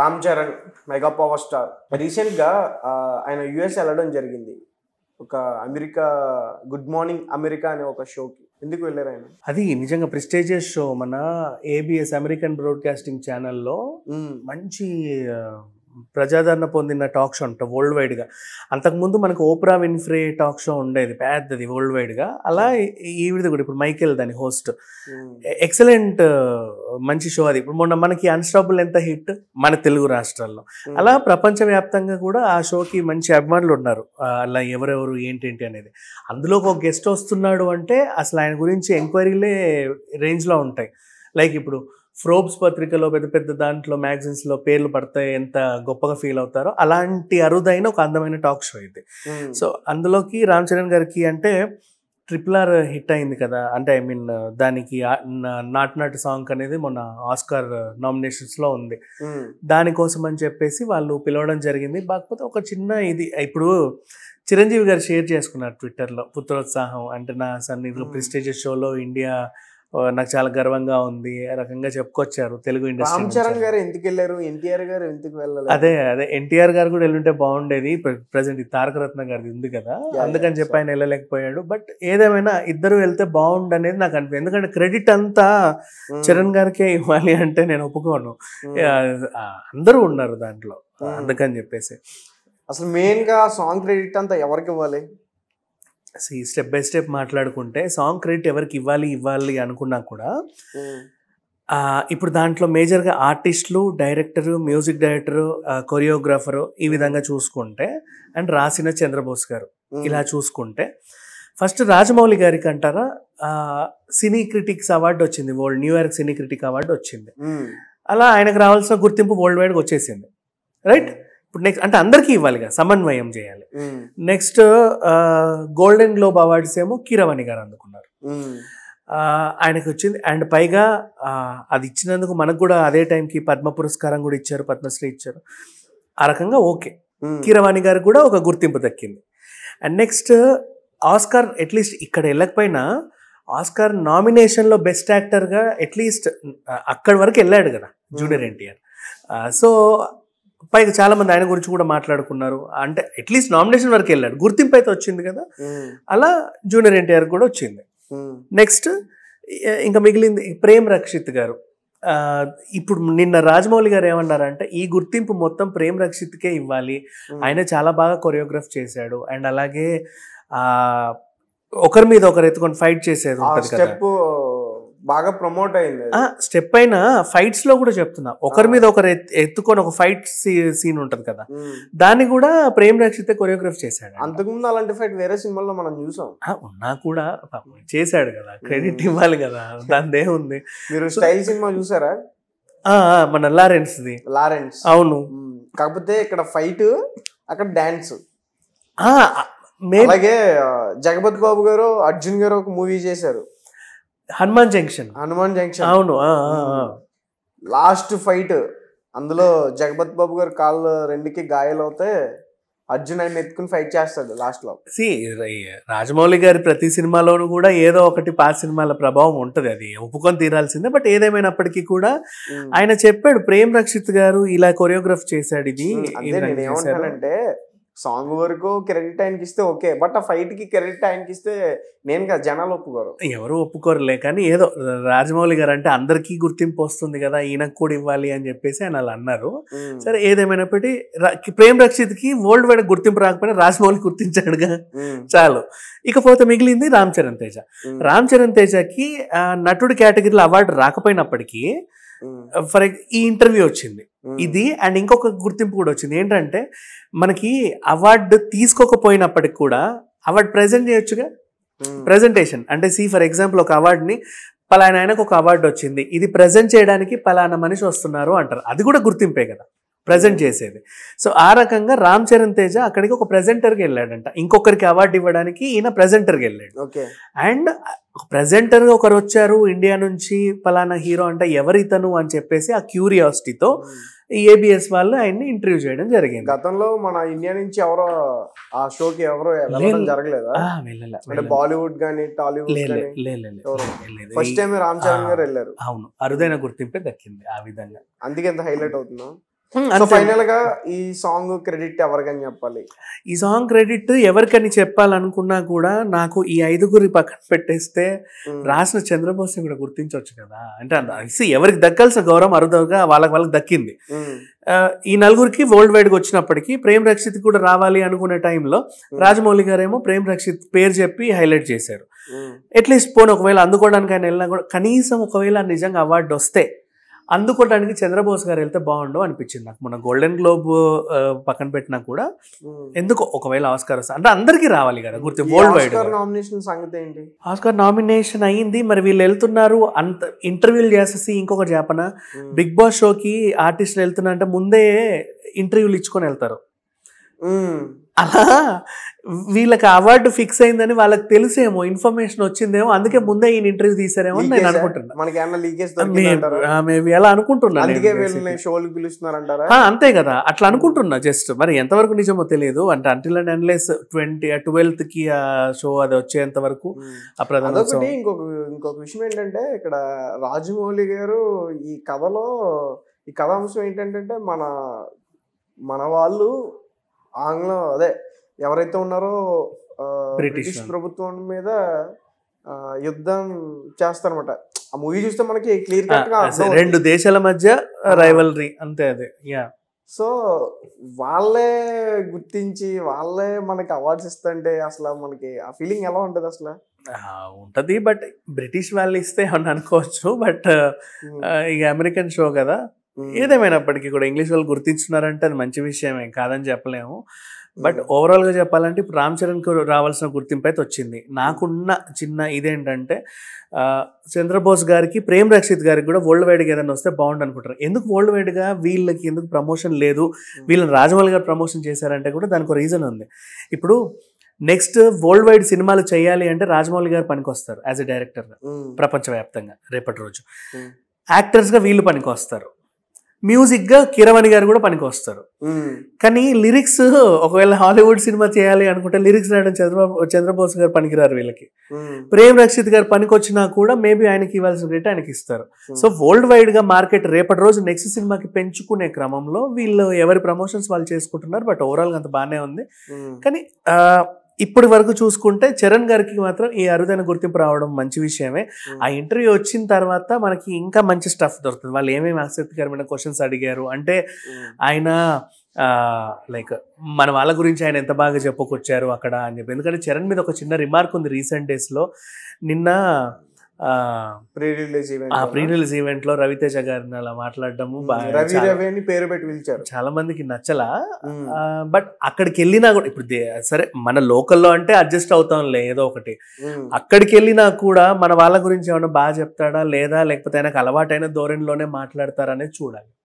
Ram Charan mega power star. రీసెంట్గా ఆ, ఆయన యుఎస్ వెళ్ళడం జరిగింది. ఒక అమెరికా గుడ్ మార్నింగ్ అమెరికా అనే ఒక షోకి. ఎందుకు వెళ్ళారు ఆయన? అది నిజంగా ప్రెస్టేజియస్ షో మన ఏబిఎస్ అమెరికన్ బ్రాడ్కాస్టింగ్ ఛానల్లో. మంచి ప్రజాదరణ పొందిన టాక్ షో అంట వరల్డ్ వైడ్గా అంతకుముందు మనకు ఓప్రా విన్ఫ్రే టాక్ షో ఉండేది పెద్దది వరల్డ్ వైడ్గా అలా ఈ- ఈవిడది కూడా ఇప్పుడు మైకేల్ దాని హోస్ట్. ఎక్సలెంట్ మంచి షో అది. ఇప్పుడు మొన్న మనకి అన్స్టాపుల్ ఎంత హిట్ మన తెలుగు రాష్ట్రాల్లో. అలా ప్రపంచవ్యాప్తంగా కూడా ఆ షోకి మంచి అభిమానులు ఉన్నారు. అలా ఎవరెవరు ఏంటేంటి అనేది. అందులో ఒక గెస్ట్ వస్తున్నాడు అంటే అసలు ఆయన గురించి ఎంక్వైరీలే రేంజ్లో ఉంటాయి. లైక్ ఇప్పుడు ఫ్రోబ్స్ పత్రికలో పెద్ద పెద్ద దాంట్లో మ్యాగజైన్స్లో పేర్లు పడతాయి ఎంత గొప్పగా ఫీల్ అవుతారో అలాంటి అరుదైన ఒక అందమైన టాక్ షో ఇది. సో అందులోకి రామ్ చరణ్ గారికి అంటే ట్రిపుల్ ఆర్ హిట్ అయింది కదా అంటే ఐ మీన్ దానికి నాట్ నాట్ సాంగ్ అనేది మొన్న ఆస్కార్ నామినేషన్స్లో ఉంది మ్మ్. దానికోసం అని చెప్పేసి వాళ్ళు పిలవడం జరిగింది కాకపోతే ఒక చిన్న ఇది ఇప్పుడు చిరంజీవి గారు షేర్ చేసుకున్నారు ట్విట్టర్లో పుత్రోత్సాహం అంటే నా సన్ని Hmm. ప్రెస్టేజియస్ షోలో ఇండియా నాకు చాలా గర్వంగా ఉంది రకంగా చెప్పుకొచ్చారు తెలుగు ఇండస్ట్రీ చరణ్ గారు ఎందుకు వెళ్ళారు? ఎన్టీఆర్ గారు ఎందుకు వెళ్ళలేదు? అదే అదే ఎన్టీఆర్ గారు కూడా వెళ్ళుంటే బాగుండేది ప్రజెంట్ తారక రత్న గారిది ఉంది కదా అందుకని చెప్పి ఆయన వెళ్ళలేకపోయాడు. బట్ ఏదేమైనా ఇద్దరు వెళ్తే బాగుండు అనేది నాకు అనిపించింది ఎందుకంటే క్రెడిట్ అంతా. చరణ్ గారికే ఇవ్వాలి అంటే నేను ఒప్పుకోను. అందరూ ఉన్నారు దాంట్లో. అందుకని చెప్పేసి. అసలు మెయిన్గా సాంగ్ క్రెడిట్ అంతా ఎవరికి ఇవ్వాలి? స్టెప్ బై స్టెప్ మాట్లాడుకుంటే సాంగ్ క్రెడిట్ ఎవరికి ఇవ్వాలి ఇవ్వాలి అనుకున్నా కూడా ఇప్పుడు దాంట్లో మేజర్గా ఆర్టిస్టులు డైరెక్టరు మ్యూజిక్ డైరెక్టరు కొరియోగ్రాఫరు ఈ విధంగా చూసుకుంటే అండ్ రాసిన చంద్రబోస్ గారు. ఇలా చూసుకుంటే ఫస్ట్ రాజమౌళి గారికి అంటారా? సినీ క్రిటిక్స్ అవార్డు వచ్చింది world new year cine critic award వచ్చింది. అలా ఆయనకు రావాల్సిన గుర్తింపు వరల్డ్ వైడ్గా వచ్చేసింది. రైట్? ఇప్పుడు నెక్స్ట్ అంటే అందరికీ ఇవ్వాలిగా సమన్వయం చేయాలి. నెక్స్ట్ గోల్డెన్ గ్లోబ్ అవార్డ్స్ ఏమో కీరవాణి గారు అందుకున్నారు. ఆయనకు వచ్చింది. అండ్ పైగా అది ఇచ్చినందుకు మనకు కూడా అదే టైంకి పద్మ పురస్కారం కూడా ఇచ్చారు పద్మశ్రీ ఇచ్చారు. ఆ రకంగా ఓకే. కీరవాణి గారికి కూడా ఒక గుర్తింపు దక్కింది. అండ్ నెక్స్ట్ ఆస్కార్ అట్లీస్ట్ ఇక్కడ వెళ్ళకపోయినా ఆస్కార్ నామినేషన్లో బెస్ట్ యాక్టర్గా అట్లీస్ట్ అక్కడి వరకు వెళ్ళాడు కదా జూనియర్ ఎన్టీఆర్ సో పైగా చాలా మంది ఆయన గురించి కూడా మాట్లాడుకున్నారు. అంటే అట్లీస్ట్ నామినేషన్ వరకు వెళ్ళాడు. గుర్తింపు అయితే వచ్చింది కదా. అలా జూనియర్ ఎన్టీఆర్ కూడా వచ్చింది. నెక్స్ట్ ఇంకా మిగిలింది ప్రేమ్ రక్షిత్ గారు. ఇప్పుడు నిన్న రాజమౌళి గారు ఏమన్నారంటే ఈ గుర్తింపు మొత్తం ప్రేమ్ రక్షిత్కే ఇవ్వాలి. ఆయన చాలా బాగా కొరియోగ్రాఫ్ చేశాడు. అండ్ అలాగే ఆ ఒకరి మీద ఒకరు ఎత్తుకొని ఫైట్ చేసేది ఉంటుంది కదా. బాగా ప్రమోట్ అయింది స్టెప్ అయినా ఫైట్స్లో కూడా చెప్తున్నా. ఒకరి మీద ఒకరు ఎత్- ఎత్తుకొని ఒక ఫైట్ సీన్ ఉంటది కదా. దాన్ని కూడా ప్రేమ్ రక్షిత్ కొరియోగ్రాఫ్ చేశాడు అంతకుముందు అలాంటి ఫైట్ వేరే సినిమాల్లో మనం చూసాం. ఉన్నా కూడా చేశాడు కదా. క్రెడిట్ ఇవ్వాలి కదా. దాని ఉంది. మీరు స్టైల్ సినిమా చూసారా? మన లారెన్స్ది. లారెన్స్. అవును. కాకపోతే ఇక్కడ ఫైట్ అక్కడ డాన్స్ అలాగే జగపతి బాబు గారు అర్జున్ గారు ఒక మూవీ చేశారు. హనుమాన్ జంక్షన్ హనుమాన్ జంక్షన్ అవును. లాస్ట్ ఫైట్ అందులో జగపతి బాబు గారు కాళ్ళు రెండుకి గాయాలు అవుతే అర్జున్ ఆయన ఎత్తుకుని ఫైట్ చేస్తాడు లాస్ట్లో ర- రాజమౌళి గారి ప్రతి సినిమాలోనూ కూడా ఏదో ఒకటి పాత సినిమాల ప్రభావం ఉంటది అది ఒప్పుకొని తీరాల్సిందే బట్ ఏదేమైనప్పటికీ కూడా. ఆయన చెప్పాడు ప్రేమ్ రక్షిత్ గారు ఇలా కొరియోగ్రాఫ్ చేశాడు ఇది మ్మ్. సాంగ్ వరకు క్రెడిట్ ఆయనకి ఇస్తే ఓకే బట్ ఆ ఫైట్కి క్రెడిట్ ఆయనకి ఇస్తే నేను కదా జనాలు ఒప్పుకోరు ఎవరు ఒప్పుకోరులే కానీ ఏదో రాజమౌళి గారు అంటే అందరికీ గుర్తింపు వస్తుంది కదా ఈయనకు కూడా ఇవ్వాలి అని చెప్పేసి ఆయన అలా అన్నారు. సరే ఏదేమైనప్పటికీ ప్రేమ్ రక్షిత్కి వరల్డ్ వైడ్ గుర్తింపు రాకపోయినా రాజమౌళి గుర్తించాడుగా. చాలు ఇకపోతే మిగిలింది రామ్ చరణ్ తేజ. రామ్ చరణ్ తేజకి నటుడు కేటగిరీలో అవార్డు రాకపోయినప్పటికీ. ఫర్ ఈ ఇంటర్వ్యూ వచ్చింది. ఇది అండ్ ఇంకొక గుర్తింపు కూడా వచ్చింది. ఏంటంటే మనకి అవార్డు తీసుకోకపోయినప్పటికి కూడా అవార్డు ప్రజెంట్ చేయొచ్చుగా. ప్రజెంటేషన్ అంటే సి ఫర్ ఎగ్జాంపుల్ ఒక అవార్డుని పలానా ఆయనకు ఒక అవార్డు వచ్చింది. ఇది ప్రజెంట్ చేయడానికి పలానా మనిషి వస్తున్నారు అంటారు. అది కూడా గుర్తింపే కదా. ప్రజెంట్ చేసేది. సో ఆ రకంగా రామ్ చరణ్ తేజ అక్కడికి ఒక ప్రెజెంటర్కి వెళ్ళాడంట. ఇంకొకరికి అవార్డు ఇవ్వడానికి ఈయన ప్రెజెంటర్కి వెళ్ళాడు. ఓకే. అండ్ ప్రెజెంటర్ ఒకరు వచ్చారు ఇండియా నుంచి పలానా హీరో అంటే ఎవరు ఇతను అని చెప్పేసి ఆ క్యూరియాసిటీతో ఏబిఎస్ వాళ్ళు ఆయన్ని ఇంటర్వ్యూ చేయడం జరిగింది. గతంలో మన ఇండియా నుంచి ఎవరో ఆ షోకి ఎవరో. జరగలేదా? అంటే. బాలీవుడ్ గానీ Tollywood. First time Ram Charan. గారు వెళ్ళారు. అవును. అరుదైన గుర్తింపే దక్కింది ఆ విధంగా. అందుకే ఎంత హైలైట్ అవుతుందా? సో. ఫైనల్గా ఈ సాంగ్ క్రెడిట్ ఎవరికని చెప్పాలి ఈ సాంగ్ క్రెడిట్ ఎవరికని చెప్పాలనుకున్నా కూడా నాకు ఈ ఐదుగురి పక్కన పెట్టేస్తే ఉమ్. రాసిన చంద్రబోస్ని కూడా గుర్తించవచ్చు కదా అంటే ఎవరికి దక్కాల్సిన గౌరవం అరుదుగా వాళ్ళకి వాళ్ళకి దక్కింది. ఆ, ఈ నలుగురికి వరల్డ్ వైడ్గా వచ్చినప్పటికీ ప్రేమ్ రక్షిత్ కూడా రావాలి అనుకునే టైంలో రాజమౌళి గారేమో ప్రేమ్ రక్షిత్ పేరు చెప్పి హైలైట్ చేశారు. అట్లీస్ట్ పోనీ ఒకవేళ అందుకోవడానికి ఆయన వెళ్ళినా కూడా కనీసం ఒకవేళ నిజంగా అవార్డు వస్తే అందుకోవడానికి చంద్రబోస్ గారు వెళ్తే బాగుండు అనిపించింది నాకు మన గోల్డెన్ గ్లోబ్ పక్కన పెట్టినా కూడా. ఎందుకు ఒకవేళ ఆస్కార్ వస్తే అంటే అందరికీ రావాలి కదా గుర్తు వరల్డ్ వైడ్ ఆస్కార్ నామినేషన్ సంగతి ఏంటి ఆస్కార్ నామినేషన్ అయ్యింది మరి వీళ్ళు వెళ్తున్నారు అంత ఇంటర్వ్యూలు చేసేసి ఇంకొకటి చెప్పన ఉమ్. బిగ్ బాస్ షోకి ఆర్టిస్టులు వెళ్తున్నా అంటే ముందే ఇంటర్వ్యూలు ఇచ్చుకొని వెళ్తారు. అలా వీళ్ళకి అవార్డు ఫిక్స్ అయిందని వాళ్ళకి తెలిసేమో ఇన్ఫర్మేషన్ వచ్చిందేమో అందుకే ముందే ఈయన ఇంటర్వ్యూ తీసారేమో అని నేను? అనుకుంటున్నా. మేబీ అలా అనుకుంటున్నా అంతే కదా అట్లా అనుకుంటున్నా జస్ట్ మరి ఎంతవరకు నిజమో తెలియదు అంటే అంటిల్ అండ్ అన్లెస్ ట్వంటీ ట్వెల్త్కి ఆ షో అది వచ్చేంత వరకు. ఆ ప్రధాన ఇంకొక ఇంకొక విషయం ఏంటంటే ఇక్కడ రాజమౌళి గారు ఈ కథలో ఈ కథాంశం ఏంటంటే మన మన వాళ్ళు ఆంగ్లం అదే ఎవరైతే ఉన్నారో బ్రిటిష్. ప్రభుత్వం మీద యుద్ధం చేస్తారన్నమాట. ఆ మూవీ చూస్తే మనకి క్లియర్ కట్గా. రెండు దేశాల మధ్య రైవలరీ అంతే అదే యా సో వాళ్ళే గుర్తించి వాళ్ళే మనకి అవార్డ్స్ ఇస్తుంటే అసలు మనకి ఆ ఫీలింగ్ ఎలా ఉంటది అసలు? ఉంటది బట్ బ్రిటిష్ వాళ్ళు ఇస్తే అని అనుకోవచ్చు బట్ ఇక అమెరికన్ షో కదా ఏదేమైనప్పటికీ కూడా ఇంగ్లీష్ వాళ్ళు గుర్తించున్నారంటే అది మంచి విషయమే కాదని చెప్పలేము. బట్ ఓవరాల్గా చెప్పాలంటే ఇప్పుడు రామ్ చరణ్కు రావాల్సిన గుర్తింపు అయితే వచ్చింది. నాకున్న చిన్న ఇదేంటంటే చంద్రబోస్ గారికి ప్రేమ్ రక్షిత్ గారికి కూడా వరల్డ్ వైడ్గా ఏదైనా వస్తే బాగుండు అనుకుంటారు. ఎందుకు వరల్డ్ వైడ్గా వీళ్ళకి ఎందుకు ప్రమోషన్ లేదు? వీళ్ళని రాజమౌళి గారు ప్రమోషన్ చేశారంటే కూడా దానికి ఒక రీజన్ ఉంది. ఇప్పుడు నెక్స్ట్ వరల్డ్ వైడ్ సినిమాలు చేయాలి అంటే రాజమౌళి గారు పనికొస్తారు యాజ్ ఎ డైరెక్టర్గా ప్రపంచవ్యాప్తంగా రేపటి రోజు. యాక్టర్స్గా వీళ్ళు పనికొస్తారు. మ్యూజిక్గా కిరవాణి గారు కూడా పనికొస్తారు ఉమ్, కానీ లిరిక్స్ ఒకవేళ హాలీవుడ్ సినిమా చేయాలి అనుకుంటే లిరిక్స్ రాయడం చంద్రబాబు చంద్రబోస్ గారు పనికిరారు వీళ్ళకి. ప్రేమ్ రక్షిత్ గారు పనికొచ్చినా కూడా మేబీ ఆయనకి ఇవ్వాల్సిన రేట్ ఆయనకి ఇస్తారు. సో వరల్డ్ వైడ్గా మార్కెట్ రేపటి రోజు నెక్స్ట్ సినిమాకి పెంచుకునే క్రమంలో వీళ్ళు ఎవరి ప్రమోషన్స్ వాళ్ళు చేసుకుంటున్నారు బట్ ఓవరాల్ అంత బాగానే ఉంది. కానీ ఇప్పటి వరకు చూసుకుంటే చరణ్ గారికి మాత్రం ఈ అరుదైన గుర్తింపు రావడం మంచి విషయమే. ఆ ఇంటర్వ్యూ వచ్చిన తర్వాత మనకి ఇంకా మంచి స్టఫ్ దొరుకుతుంది. వాళ్ళు ఏమేమి ఆసక్తికరమైన క్వశ్చన్స్ అడిగారు అంటే ఆయన లైక్ మన వాళ్ళ గురించి ఆయన ఎంత బాగా చెప్పుకొచ్చారు అక్కడ అని చెప్పి. ఎందుకంటే చరణ్ మీద ఒక చిన్న రిమార్క్ ఉంది రీసెంట్ డేస్లో నిన్న ప్రీ రిలీజ్ ఈవెంట్ ఆ ప్రీ రిలీజ్ ఈవెంట్లో రవితేజ గారిని అలా మాట్లాడడము రవి రవి అని పేరు పెట్టి పిలిచారు. చాలా మందికి నచ్చలా. బట్ అక్కడికి వెళ్ళినా కూడా ఇప్పుడు సరే మన లోకల్లో అంటే అడ్జస్ట్ అవుతాంలే ఏదో ఒకటి. అక్కడికి వెళ్ళినా కూడా మన వాళ్ళ గురించి ఏమైనా బాగా చెప్తాడా లేదా లేకపోతే ఆయనకు అలవాటైన ధోరణిలోనే మాట్లాడతారనేది చూడాలి.